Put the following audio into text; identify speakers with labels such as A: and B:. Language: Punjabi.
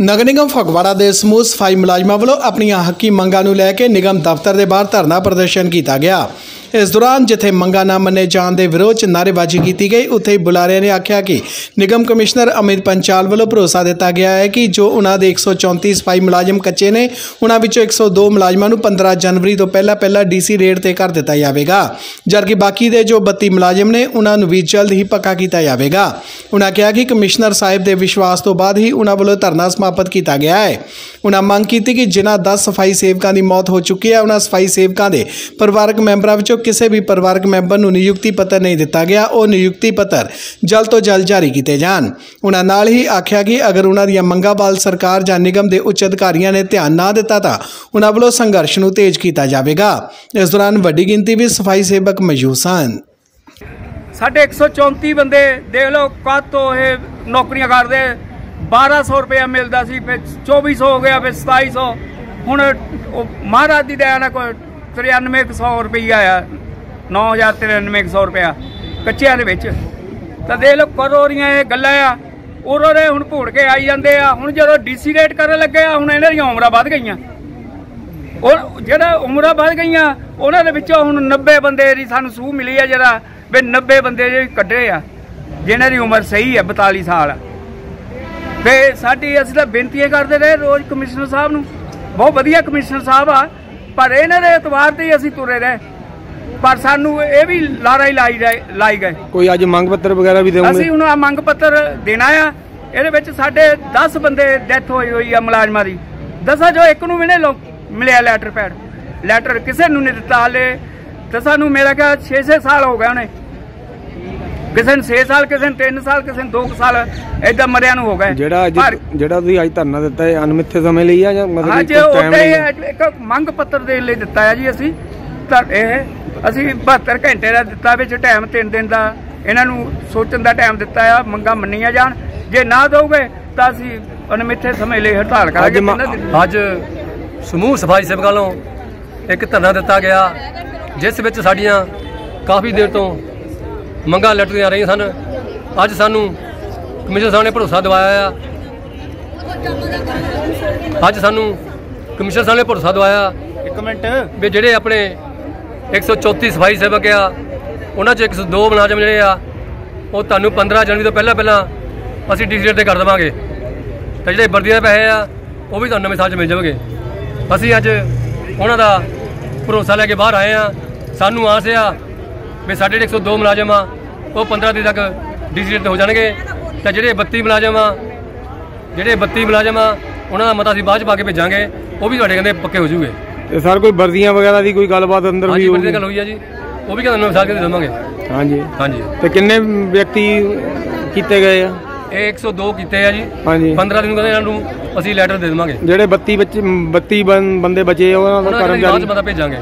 A: ਨਗਰ ਨਿਗਮ ਫਗਵਾੜਾ ਦੇ ਸਮੂਹ ਸਫ਼ਾਈ ਮੁਲਾਜ਼ਮਾਂ ਵੱਲੋਂ ਆਪਣੀਆਂ ਹੱਕੀ ਮੰਗਾਂ ਨੂੰ ਲੈ ਕੇ ਨਿਗਮ ਦਫ਼ਤਰ ਦੇ ਬਾਹਰ ਧਰਨਾ ਪ੍ਰਦਰਸ਼ਨ ਕੀਤਾ ਗਿਆ। ਇਸ ਦੌਰਾਨ ਜਿੱਥੇ ਮੰਗਾਂ ਨਾ ਮੰਨੇ ਜਾਣ ਦੇ ਵਿਰੋਧ 'ਚ ਨਾਅਰੇਬਾਜ਼ੀ ਕੀਤੀ ਗਈ, ਉੱਥੇ ਹੀ ਬੁਲਾਰਿਆਂ ਨੇ ਆਖਿਆ ਕਿ ਨਿਗਮ ਕਮਿਸ਼ਨਰ ਅਮਿਤ ਪੰਚਾਲ ਵੱਲੋਂ ਭਰੋਸਾ ਦਿੱਤਾ ਗਿਆ ਹੈ ਕਿ ਜੋ ਉਹਨਾਂ ਦੇ 134 ਸਫ਼ਾਈ ਮੁਲਾਜ਼ਮ ਕੱਚੇ ਨੇ, ਉਹਨਾਂ ਵਿੱਚੋਂ 102 ਮੁਲਾਜ਼ਮਾਂ ਨੂੰ 15 ਜਨਵਰੀ ਤੋਂ ਪਹਿਲਾਂ ਪਹਿਲਾਂ ਡੀਸੀ ਰੇਟ ਤੇ ਕਰ ਦਿੱਤਾ ਜਾਵੇਗਾ। ਜਦਕਿ ਬਾਕੀ ਦੇ ਜੋ 32 ਮੁਲਾਜ਼ਮ ਨੇ, ਉਹਨਾਂ ਨੂੰ ਵੀ ਜਲਦ ਹੀ ਪੱਕਾ ਕੀਤਾ ਜਾਵੇਗਾ। ਉਹਨਾਂ ਕਿਹਾ ਕਿ ਕਮਿਸ਼ਨਰ ਸਾਹਿਬ ਦੇ ਵਿਸ਼ਵਾਸ ਤੋਂ ਬਾਅਦ ਹੀ ਉਹਨਾਂ ਵੱਲੋਂ ਧਰਨਾ ਸਮਾਪਤ ਕੀਤਾ ਗਿਆ ਹੈ। ਉਹਨਾਂ ਮੰਗ ਕੀਤੀ ਕਿ ਜਿਨ੍ਹਾਂ 10 ਸਫ਼ਾਈ ਸੇਵਕਾਂ ਦੀ ਮੌਤ ਹੋ ਚੁੱਕੀ ਹੈ ਉਹਨਾਂ ਸਫ਼ਾਈ ਸੇਵਕਾਂ ਦੇ ਪਰਿਵਾਰਕ ਮੈਂਬਰਾਂ ਵਿੱਚੋਂ ਕਿਸੇ ਵੀ ਪਰਿਵਾਰਕ ਮੈਂਬਰ ਨੂੰ ਨਿਯੁਕਤੀ ਪੱਤਰ ਨਹੀਂ ਦਿੱਤਾ ਗਿਆ, ਉਹ ਨਿਯੁਕਤੀ ਪੱਤਰ ਜਲਦ ਤੋਂ ਜਲਦ ਜਾਰੀ ਕੀਤੇ ਜਾਣ। ਉਹਨਾਂ ਨਾਲ ਹੀ ਆਖਿਆ ਕਿ ਅਗਰ ਉਹਨਾਂ ਦੀਆਂ ਮੰਗਾਂ ਵੱਲ ਸਰਕਾਰ ਜਾਂ ਨਿਗਮ ਦੇ ਉੱਚ ਅਧਿਕਾਰੀਆਂ ਨੇ ਧਿਆਨ ਨਾ ਦਿੱਤਾ ਤਾਂ ਉਹਨਾਂ ਵੱਲੋਂ ਸੰਘਰਸ਼ ਨੂੰ ਤੇਜ਼ ਕੀਤਾ ਜਾਵੇਗਾ। ਇਸ ਦੌਰਾਨ ਵੱਡੀ ਗਿਣਤੀ ਵਿੱਚ ਸਫ਼ਾਈ ਸੇਵਕ ਮੌਜੂਦ ਸਨ।
B: ਸਾਡੇ 134 ਬੰਦੇ ਦੇਖ ਲਓ ਕਦ ਤੋਂ ਇਹ ਨੌਕਰੀਆਂ ਕਰਦੇ। 1200 ਰੁਪਇਆ ਮਿਲਦਾ ਸੀ, ਫਿਰ 2400 ਹੋ ਗਿਆ, ਫਿਰ 2700 ਹੁਣ ਮਹਾਰਾਜ ਦੀ ਦਇਆ ਨਾਲ ਕੋਈ 9300 ਰੁਪਈਆ ਆ 9300 ਰੁਪਇਆ ਕੱਚਿਆਂ ਦੇ ਵਿੱਚ। ਤਾਂ ਦੇਖ ਲਓ ਕਦੋਂ ਇਹ ਗੱਲਾਂ ਆ ਉਰੋਂ ਦੇ ਹੁਣ ਭੂੜ ਕੇ ਆਈ ਜਾਂਦੇ ਆ, ਹੁਣ ਜਦੋਂ ਡੀਸੀ ਰੇਟ ਕਰਨ ਲੱਗੇ ਆ, ਹੁਣ ਇਹਨਾਂ ਦੀਆਂ ਉਮਰਾਂ ਵੱਧ ਗਈਆਂ। ਉਹ ਜਿਹੜਾ ਉਮਰਾਂ ਵੱਧ ਗਈਆਂ, ਉਹਨਾਂ ਦੇ ਵਿੱਚੋਂ ਹੁਣ 90 ਬੰਦੇ ਦੀ ਸਾਨੂੰ ਸੂਹ ਮਿਲੀ ਆ ਜਿਹੜਾ, ਵੀ 90 ਬੰਦੇ ਜਿਹੜੇ ਕੱਢੇ ਆ ਜਿਨ੍ਹਾਂ ਦੀ ਉਮਰ ਸਹੀ ਹੈ 42 ਸਾਲ। ਤੇ ਸਾਡੀ ਅਸੀਂ ਤਾਂ ਬੇਨਤੀਆਂ ਕਰਦੇ ਰਹੇ ਰੋਜ਼ ਕਮਿਸ਼ਨਰ ਸਾਹਿਬ ਨੂੰ। ਬਹੁਤ ਵਧੀਆ ਕਮਿਸ਼ਨਰ ਸਾਹਿਬ ਆ। ਪਰ ਇਹਨਾਂ ਦੇ ਇਤਵਾਰ ਤੇ ਹੀ ਅਸੀਂ ਤੁਰੇ ਰਹੇ। ਪਰ ਸਾਨੂੰ ਇਹ ਵੀ ਲਾਰਾ ਹੀ ਲਾਈ ਲਾਈ ਗਏ।
C: ਕੋਈ ਅੱਜ ਮੰਗ ਪੱਤਰ ਵਗੈਰਾ ਵੀ ਦੇਵੋਗੇ?
B: ਅਸੀਂ ਹੁਣ ਆਹ ਮੰਗ ਪੱਤਰ ਦੇਣਾ ਆ। ਇਹਦੇ ਵਿੱਚ ਸਾਡੇ 10 ਬੰਦੇ ਡੈਥ ਹੋਈ ਹੋਈ ਆ ਮੁਲਾਜ਼ਮਾਂ ਦੀ। ਦਸਾਂ ਜੋ ਇੱਕ ਨੂੰ ਵੀ ਨਹੀਂ ਲੋ- ਮਿਲਿਆ ਲੈਟਰ ਪੈਡ ਲੈਟਰ ਕਿਸੇ ਨੂੰ ਨਹੀਂ ਦਿੱਤਾ ਹਾਲੇ। ਦਸਾਂ ਨੂੰ ਮੇਰਾ ਕਿਹਾ 6-6 ਸਾਲ ਹੋ ਗਏ ਉਹਨੇ। ਕਿਸੇ ਨੂੰ 6 ਸਾਲ ਕਿਸੇ ਨੂੰ 3 ਸਾਲ ਕਿਸੇ ਨੂੰ 2 ਸਾਲ ਐਦਾਂ ਮਰਿਆਂ ਨੂੰ ਹੋ ਗਏ।
C: ਜਿਹੜਾ ਅੱਜ
B: ਪਰ
C: ਜਿਹੜਾ ਤੁਸੀਂ ਅੱਜ ਧਰਨਾ ਦਿੱਤਾ ਹੈ ਅਨਮਿੱਥੇ ਸਮੇਂ ਲਈ ਆ ਜਾਂ ਮਤਲਬ
B: ਅੱਜ
C: ਕੁਝ
B: ਉੱਤੇ
C: ਲਈ ਆ?
B: ਇੱਕ ਮੰਗ ਪੱਤਰ ਦੇਣ ਲਈ ਦਿੱਤਾ ਹੈ ਜੀ ਅਸੀਂ। ਤਾਂ ਇਹ ਅਸੀਂ 72 ਘੰਟੇ ਦਾ ਦਿੱਤਾ ਵਿੱਚ ਟਾਈਮ 3 ਦਿਨ ਦਾ। ਇਹਨਾਂ ਨੂੰ ਸੋਚਣ ਦਾ ਟਾਈਮ ਦਿੱਤਾ ਆ ਮੰਗਾਂ ਮੰਨੀਆਂ ਜਾਣ। ਜੇ ਨਾ ਦੋਗੇ ਤਾਂ ਅਸੀਂ ਅਨਮਿੱਥੇ ਸਮੇਂ ਲਈ ਹੜਤਾਲ ਕਰਾਂਗੇ।
C: ਅੱਜ ਮ-
B: ਤਿੰਨ ਦਿਨ।
D: ਅੱਜ ਸਮੂਹ ਸਫ਼ਾਈ ਸੇਵਕਾਂ ਵੱਲੋਂ ਇੱਕ ਧਰਨਾ ਦਿੱਤਾ ਗਿਆ ਜਿਸ ਵਿੱਚ ਸਾਡੀਆਂ ਕਾਫੀ ਦੇਰ ਤੋਂ ਮੰਗਾਂ ਲਟਕਦੀਆਂ ਰਹੀਆਂ ਸਨ। ਅੱਜ ਸਾਨੂੰ ਕਮਿਸ਼ਨ ਸਾਹਿਬ ਨੇ ਭਰੋਸਾ ਦਿਵਾਇਆ ਆ। ਅੱਜ ਸਾਨੂੰ ਕਮਿਸ਼ਨ ਸਾਹਿਬ ਨੇ ਭਰੋਸਾ ਦਿਵਾਇਆ
B: ਇੱਕ ਮਿੰਟ।
D: ਵੀ ਜਿਹੜੇ ਆਪਣੇ 134 ਸਫ਼ਾਈ ਸੇਵਕ ਆ ਉਹਨਾਂ 'ਚ 102 ਮੁਲਾਜ਼ਮ ਜਿਹੜੇ ਆ ਉਹ ਤੁਹਾਨੂੰ 15 ਜਨਵਰੀ ਤੋਂ ਪਹਿਲਾਂ ਪਹਿਲਾਂ ਅਸੀਂ ਡੀਸੀ ਤੇ ਕਰ ਦੇਵਾਂਗੇ। ਤੇ ਜਿਹੜੇ ਵਰਦੀਆਂ ਦੇ ਪੈਸੇ ਆ ਉਹ ਵੀ ਤੁਹਾਨੂੰ ਨਵੇਂ ਸਾਲ 'ਚ ਮਿਲ ਜਾਣਗੇ। ਅਸੀਂ ਅੱਜ ਉਹਨਾਂ ਦਾ ਭਰੋਸਾ ਲੈ ਕੇ ਬਾਹਰ ਆਏ ਆ। ਸਾਨੂੰ ਆਸ ਆ ਵੀ ਸਾਡੇ ਜਿਹੜੇ 102 ਮੁਲਾਜ਼ਮ ਆ ਉਹ 15 ਦਿਨ ਤੱਕ ਡੀਸੀ ਤੇ ਹੋ ਜਾਣਗੇ। ਤੇ ਜਿਹੜੇ 32 ਮੁਲਾਜ਼ਮ ਆ ਜਿਹੜੇ 32 ਮੁਲਾਜ਼ਮ ਆ ਉਹਨਾਂ ਦਾ ਮਤਾ ਅਸੀਂ ਬਾਅਦ ਚ ਪਾ ਕੇ ਭੇਜਾਂਗੇ ਉਹ ਵੀ ਤੁਹਾਡੇ ਕਹਿੰਦੇ ਪੱਕੇ ਹੋ ਜਾਊਗੇ।
C: ਤੇ ਸਰ ਕੋਈ ਵਰਦੀਆਂ ਵਗੈਰਾ ਦੀ ਕੋਈ ਗੱਲਬਾਤ ਅੰਦਰ ਵੀ
D: ਹਾਂਜੀ
C: ਹੋਊਗੀ?
D: ਬੰਦੇ ਗੱਲ ਹੋਈ ਆ ਜੀ। ਉਹ ਵੀ ਕਹਿੰਦੇ ਨਵੇਂ ਸਾਲ ਕੇ ਦੇਵਾਂਗੇ।
C: ਹਾਂਜੀ।
D: ਹਾਂਜੀ।
C: ਤੇ ਕਿੰਨੇ ਵਿਅਕਤੀ ਕੀਤੇ ਗਏ ਆ?
D: ਇਹ 102 ਕੀਤੇ ਆ ਜੀ।
C: ਹਾਂਜੀ।
D: 15 ਦਿਨ ਕਹਿੰਦੇ ਇਹਨਾਂ ਨੂੰ ਅਸੀਂ ਲੈਟਰ ਦੇ ਦੇਵਾਂਗੇ।
C: ਜਿਹੜੇ 32 ਬੱਚੇ 32 ਬੰ- ਬੰਦੇ ਬਚੇ ਆ, ਉਹਨਾਂ ਦਾ
D: ਉਹਨਾਂ ਦਾ ਬਾਅਦ ਚ
C: ਕਰਮਚਾਰੀ
D: ਭੇਜਾਂਗੇ।